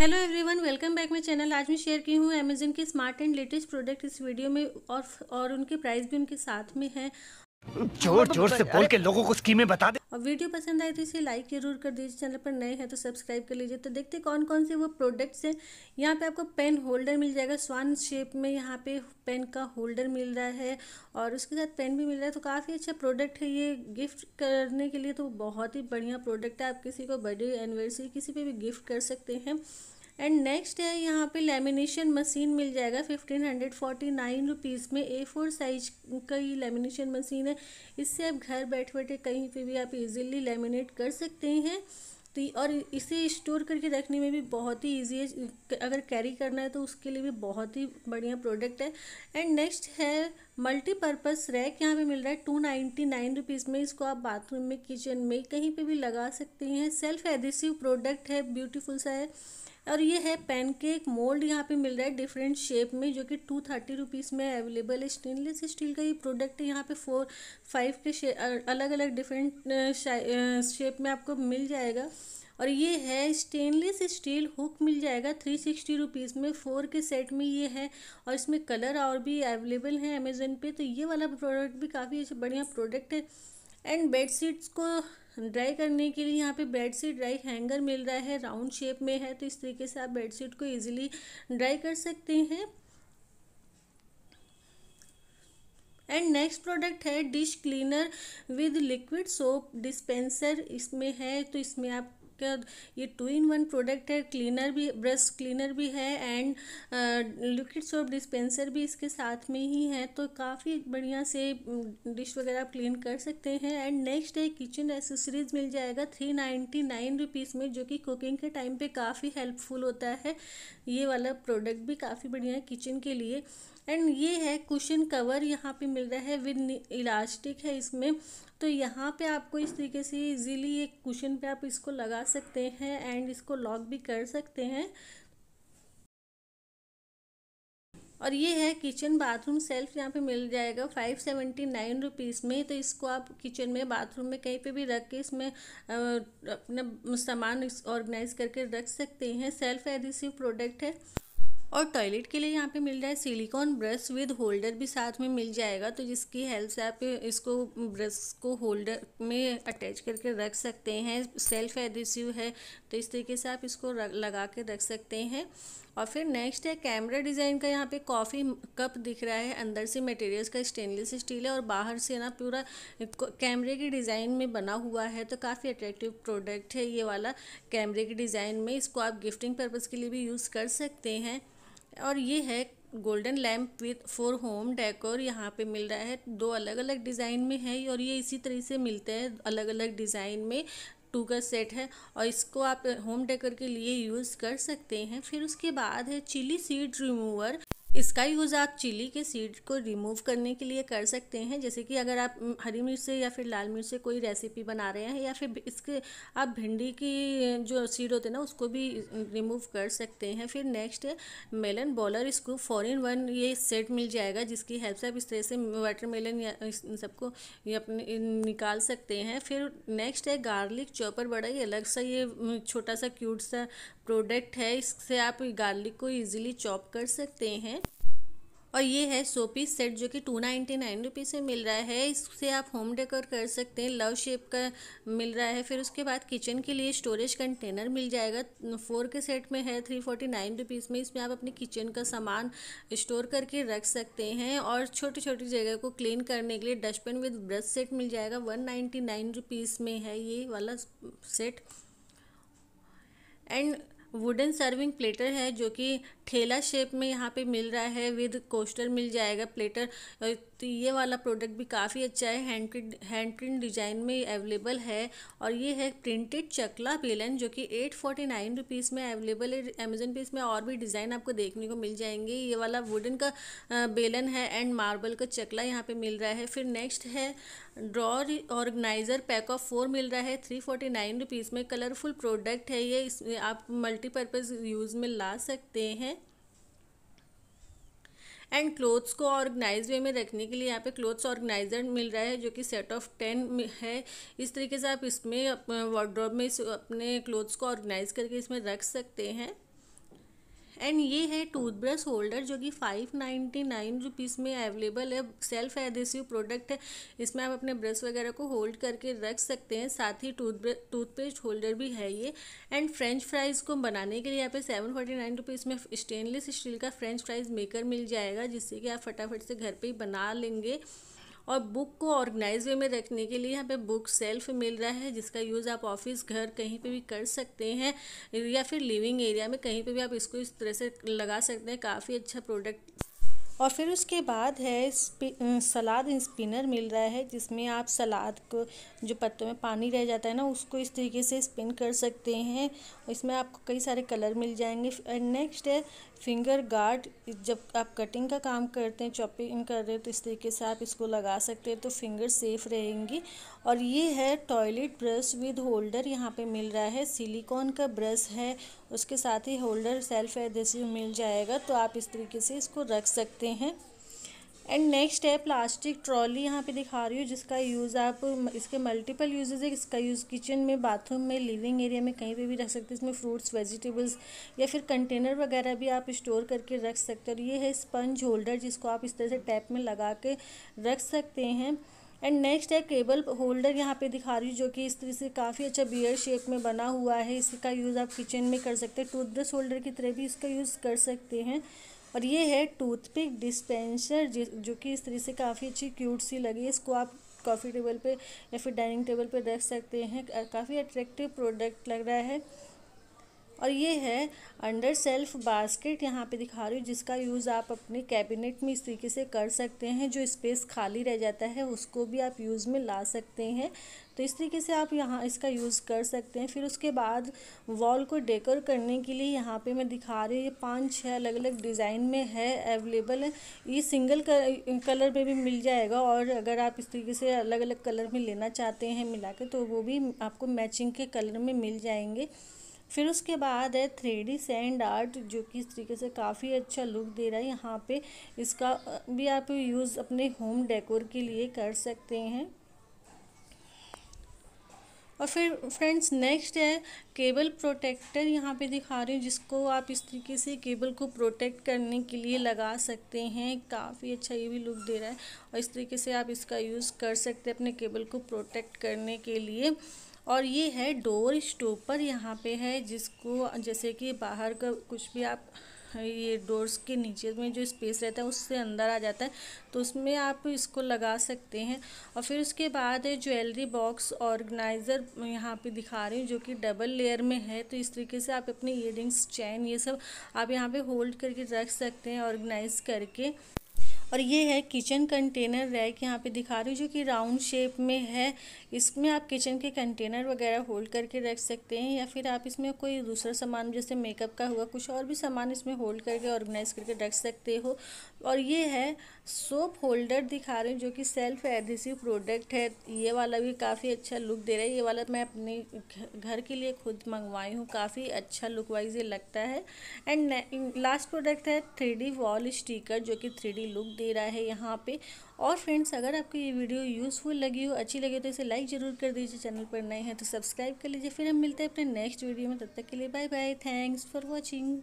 Hello everyone welcome back my channel आज मैं share की हूँ अमेजन के स्मार्ट एंड लेटेस्ट प्रोडक्ट इस वीडियो में और और उनके प्राइस भी उनके साथ में है। ज़ोर ज़ोर से बोल के लोगों को स्कीमें बता दे। और वीडियो पसंद आए तो इसे लाइक ज़रूर कर दीजिए चैनल पर नए हैं तो सब्सक्राइब कर लीजिए। तो देखते कौन कौन से वो प्रोडक्ट्स हैं। यहाँ पे आपको पेन होल्डर मिल जाएगा स्वान शेप में यहाँ पे पेन का होल्डर मिल रहा है और उसके साथ पेन भी मिल रहा है। तो काफ़ी अच्छा प्रोडक्ट है ये। गिफ्ट करने के लिए तो बहुत ही बढ़िया प्रोडक्ट है। आप किसी को बर्थडे एनिवर्सरी किसी पर भी गिफ्ट कर सकते हैं। एंड नेक्स्ट है, यहाँ पे लेमिनेशन मशीन मिल जाएगा fifteen hundred forty nine rupees में ए फोर साइज़ का ये लेमिनेशन मशीन है। इससे आप घर बैठे बैठे कहीं पे भी आप इजीली लेमिनेट कर सकते हैं। तो और इसे स्टोर करके रखने में भी बहुत ही ईजी है। अगर कैरी करना है तो उसके लिए भी बहुत ही बढ़िया प्रोडक्ट है। एंड नेक्स्ट है मल्टीपर्पज़ रैक यहाँ पे मिल रहा है टू नाइन्टी नाइन रुपीज़ में। इसको आप बाथरूम में किचन में कहीं पे भी लगा सकते हैं। सेल्फ एडिसिव प्रोडक्ट है ब्यूटीफुल सा है। और ये है पैनकेक मोल्ड यहाँ पे मिल रहा है डिफरेंट शेप में जो कि टू थर्टी रुपीज़ में अवेलेबल है। स्टेनलेस स्टील का ये प्रोडक्ट है यहाँ पे फोर फाइव के शे, अलग अलग डिफरेंट शेप में आपको मिल जाएगा। और ये है स्टेनलेस स्टील हुक मिल जाएगा थ्री सिक्सटी रुपीज़ में। फोर के सेट में ये है और इसमें कलर और भी अवेलेबल है अमेज़न पे। तो ये वाला प्रोडक्ट भी काफ़ी अच्छा बढ़िया प्रोडक्ट है। एंड बेड शीट्स को ड्राई करने के लिए यहाँ पे बेड शीट ड्राई हैंगर मिल रहा है, राउंड शेप में है तो इस तरीके से आप बेड शीट को इजीली ड्राई कर सकते हैं। एंड नेक्स्ट प्रोडक्ट है dish cleaner with liquid soap dispenser, इसमें है तो इसमें आप का ये टू इन वन प्रोडक्ट है क्लीनर भी ब्रश क्लीनर भी है एंड लिक्विड सोप डिस्पेंसर भी इसके साथ में ही है। तो काफ़ी बढ़िया से डिश वगैरह आप क्लीन कर सकते हैं एंड नेक्स्ट है किचन एसेसरीज मिल जाएगा थ्री नाइन्टी नाइन रुपीज़ में, जो कि कुकिंग के टाइम पे काफ़ी हेल्पफुल होता है। ये वाला प्रोडक्ट भी काफ़ी बढ़िया है किचन के लिए। एंड ये है कुशन कवर यहाँ पे मिल रहा है विद इलास्टिक है इसमें। तो यहाँ पे आपको इस तरीके से इजीली एक कुशन पे आप इसको लगा सकते हैं एंड इसको लॉक भी कर सकते हैं। और ये है किचन बाथरूम सेल्फ यहाँ पे मिल जाएगा फाइव सेवेंटी नाइन रुपीज़ में। तो इसको आप किचन में बाथरूम में कहीं पे भी रख के इसमें अपना सामान ऑर्गेनाइज करके रख सकते हैं। सेल्फ एडिसिव प्रोडक्ट है। और टॉयलेट के लिए यहाँ पे मिल रहा है सिलिकॉन ब्रश विद होल्डर भी साथ में मिल जाएगा तो जिसकी हेल्प से आप इसको ब्रश को होल्डर में अटैच करके रख सकते हैं। सेल्फ एडिसिव है तो इस तरीके से आप इसको लगा के रख सकते हैं। और फिर नेक्स्ट है कैमरा डिज़ाइन का यहाँ पे कॉफ़ी कप दिख रहा है। अंदर से मटेरियल्स का स्टेनलेस स्टील है और बाहर से ना पूरा कैमरे के डिज़ाइन में बना हुआ है तो काफ़ी अट्रैक्टिव प्रोडक्ट है ये वाला। कैमरे के डिज़ाइन में इसको आप गिफ्टिंग पर्पज़ के लिए भी यूज़ कर सकते हैं। और ये है golden lamp with four home decor यहाँ पे मिल रहा है। दो अलग अलग डिज़ाइन में है और ये इसी तरह से मिलते हैं अलग अलग डिज़ाइन में। टू का सेट है और इसको आप होम डेकोर के लिए यूज़ कर सकते हैं। फिर उसके बाद है चिली सीड रिमूवर इसका यूज़ आप चिली के सीड को रिमूव करने के लिए कर सकते हैं। जैसे कि अगर आप हरी मिर्च से या फिर लाल मिर्च से कोई रेसिपी बना रहे हैं या फिर इसके आप भिंडी की जो सीड होते हैं ना, उसको भी रिमूव कर सकते हैं। फिर नेक्स्ट है मेलन बॉलर इसको फोर इन वन ये सेट मिल जाएगा, जिसकी हेल्प से आप इस तरह से वाटर मेलन या सबको अपने निकाल सकते हैं। फिर नेक्स्ट है गार्लिक चॉपर बड़ा ही अलग सा ये छोटा सा क्यूट सा प्रोडक्ट है। इससे आप गार्लिक को ईजिली चॉप कर सकते हैं। और ये है सोपी सेट जो कि टू नाइन्टी नाइन रुपीज़ में मिल रहा है। इससे आप होम डेकोर कर सकते हैं, लव शेप का मिल रहा है। फिर उसके बाद किचन के लिए स्टोरेज कंटेनर मिल जाएगा। फोर के सेट में है, थ्री फोर्टी नाइन रुपीज़ में। इसमें आप अपने किचन का सामान स्टोर करके रख सकते हैं और छोटी छोटी जगह को क्लीन करने के लिए डस्टबिन विद ब्रश सेट मिल जाएगा। वन नाइन्टी नाइन रुपीज़ में है ये वाला set. And wooden serving platter है जो कि ठेला शेप में यहाँ पे मिल रहा है विद कोस्टर मिल जाएगा प्लेटर तो ये वाला प्रोडक्ट भी काफ़ी अच्छा है। Hand print hand print design में अवेलेबल है और ये है प्रिंटेड चकला बेलन जो कि एट फोर्टी नाइन रुपीज़ में अवेलेबल है। अमेजन पे इसमें और भी डिज़ाइन आपको देखने को मिल जाएँगे। ये वाला वुडन का बेलन है एंड मार्बल का चकला यहाँ पे मिल रहा है। फिर नेक्स्ट है drawer organizer pack of four मिल रहा है। थ्री फोर्टी नाइन रुपीज़ में कलरफुल प्रोडक्ट है ये। इसमें आप मल्टीपर्पज़ यूज़ में ला सकते हैं। एंड क्लोथ्स को ऑर्गेनाइज वे में रखने के लिए यहाँ पे क्लोथ्स ऑर्गेनाइजर मिल रहा है, जो कि सेट ऑफ़ टेन है। इस तरीके से आप इसमें वार्ड्रॉप में अपने क्लोथ्स को ऑर्गेनाइज करके इसमें रख सकते हैं। एंड ये है टूथब्रश होल्डर जो कि फाइव नाइन्टी नाइन रुपीज़ में अवेलेबल है। सेल्फ एडेसिव प्रोडक्ट है। इसमें आप अपने ब्रश वगैरह को होल्ड करके रख सकते हैं। साथ ही टूथ टूथपेस्ट होल्डर भी है ये। एंड फ्रेंच फ्राइज़ को बनाने के लिए यहाँ पे सेवन फोर्टी नाइन रुपीज़ में स्टेनलेस स्टील का फ्रेंच फ्राइज़ मेकर मिल जाएगा, जिससे कि आप फटाफट से घर पर ही बना लेंगे। और बुक को ऑर्गेनाइज वे में रखने के लिए यहाँ पे बुक सेल्फ मिल रहा है, जिसका यूज़ आप ऑफ़िस घर कहीं पे भी कर सकते हैं, या फिर लिविंग एरिया में कहीं पे भी आप इसको इस तरह से लगा सकते हैं। काफ़ी अच्छा प्रोडक्ट और फिर उसके बाद है सलाद स्पिनर मिल रहा है, जिसमें आप सलाद को, जो पत्तों में पानी रह जाता है ना, उसको इस तरीके से स्पिन कर सकते हैं। इसमें आपको कई सारे कलर मिल जाएँगे। एंड नेक्स्ट है, फिंगर गार्ड। जब आप कटिंग का काम करते हैं, चॉपिंग कर रहे हैं तो इस तरीके से आप इसको लगा सकते हैं तो फिंगर सेफ़ रहेंगी। और ये है, टॉयलेट ब्रश विद होल्डर यहाँ पे मिल रहा है। सिलिकॉन का ब्रश है उसके साथ ही होल्डर सेल्फ एडेसिव मिल जाएगा तो आप इस तरीके से इसको रख सकते हैं। एंड नेक्स्ट है प्लास्टिक ट्रॉली यहाँ पे दिखा रही हूँ, जिसका यूज़ आप इसके मल्टीपल यूजेज़ है। इसका यूज़ किचन में बाथरूम में लिविंग एरिया में कहीं पे भी रख सकते हैं। इसमें फ्रूट्स वेजिटेबल्स या फिर कंटेनर वगैरह भी आप स्टोर करके रख सकते हैं। और ये है स्पंज होल्डर जिसको आप इस तरह से टैप में लगा के रख सकते हैं। एंड नेक्स्ट है केबल होल्डर यहाँ पे दिखा रही हूँ, जो कि इस तरह से काफ़ी अच्छा बियर शेप में बना हुआ है। इसका यूज़ आप किचन में कर सकते हैं। टूथब्रश होल्डर की तरह भी इसका यूज़ कर सकते हैं। और ये है टूथपिक डिस्पेंसर जो कि इस तरह से काफ़ी अच्छी क्यूट सी लगी इसको आप कॉफ़ी टेबल पे या फिर डाइनिंग टेबल पे रख सकते हैं। काफ़ी अट्रैक्टिव प्रोडक्ट लग रहा है। और ये है अंडर सेल्फ बास्केट, यहाँ पे दिखा रही हूँ, जिसका यूज़ आप अपने कैबिनेट में इस तरीके से कर सकते हैं। जो स्पेस खाली रह जाता है, उसको भी आप यूज़ में ला सकते हैं। तो इस तरीके से आप यहाँ इसका यूज़ कर सकते हैं। फिर उसके बाद वॉल को डेकोर करने के लिए यहाँ पे मैं दिखा रही हूँ, ये पाँच छः अलग अलग डिज़ाइन में है, अवेलेबल है। ये सिंगल कलर में भी मिल जाएगा और अगर आप इस तरीके से अलग अलग कलर में लेना चाहते हैं मिला के तो वो भी आपको मैचिंग के कलर में मिल जाएँगे। फिर उसके बाद है थ्री डी सैंड आर्ट, जो कि इस तरीके से काफ़ी अच्छा लुक दे रहा है। यहाँ पे इसका भी आप यूज़ अपने होम डेकोर के लिए कर सकते हैं। और फिर फ्रेंड्स, नेक्स्ट है केबल प्रोटेक्टर। यहाँ पे दिखा रही हूँ, जिसको आप इस तरीके से केबल को प्रोटेक्ट करने के लिए लगा सकते हैं। काफ़ी अच्छा ये भी लुक दे रहा है। और इस तरीके से आप इसका यूज़ कर सकते हैं अपने केबल को प्रोटेक्ट करने के लिए। और ये है डोर स्टोपर यहाँ पे है जिसको जैसे कि बाहर का कुछ भी आप, ये डोर्स के नीचे में जो स्पेस रहता है उससे अंदर आ जाता है तो उसमें आप इसको लगा सकते हैं। और फिर उसके बाद है ज्वेलरी बॉक्स ऑर्गेनाइज़र यहाँ पे दिखा रही हूँ जो कि डबल लेयर में है तो इस तरीके से आप अपने इयर चैन ये सब आप यहाँ पे होल्ड करके रख सकते हैं, ऑर्गेनाइज करके। और ये है किचन कंटेनर रैक यहाँ पे दिखा रही हूँ, जो कि राउंड शेप में है। इसमें आप किचन के कंटेनर वगैरह होल्ड करके रख सकते हैं, या फिर आप इसमें कोई दूसरा सामान, जैसे मेकअप का हुआ, कुछ और भी सामान इसमें होल्ड करके ऑर्गेनाइज करके रख सकते हो। और ये है सोप होल्डर दिखा रही हूँ, जो कि सेल्फ एडिसिव प्रोडक्ट है। ये वाला भी काफ़ी अच्छा लुक दे रहा है। ये वाला मैं अपने घर के लिए खुद मंगवाई हूँ, काफ़ी अच्छा लुक वाइज ये लगता है। एंड लास्ट प्रोडक्ट है थ्री वॉल स्टिकर जो कि थ्री लुक दे रहा है यहाँ पे। और फ्रेंड्स अगर आपको ये वीडियो यूज़फुल लगी हो, अच्छी लगी हो तो इसे लाइक ज़रूर कर दीजिए चैनल पर नए हैं तो सब्सक्राइब कर लीजिए। फिर हम मिलते हैं अपने नेक्स्ट वीडियो में, तब तक के लिए bye bye thanks for watching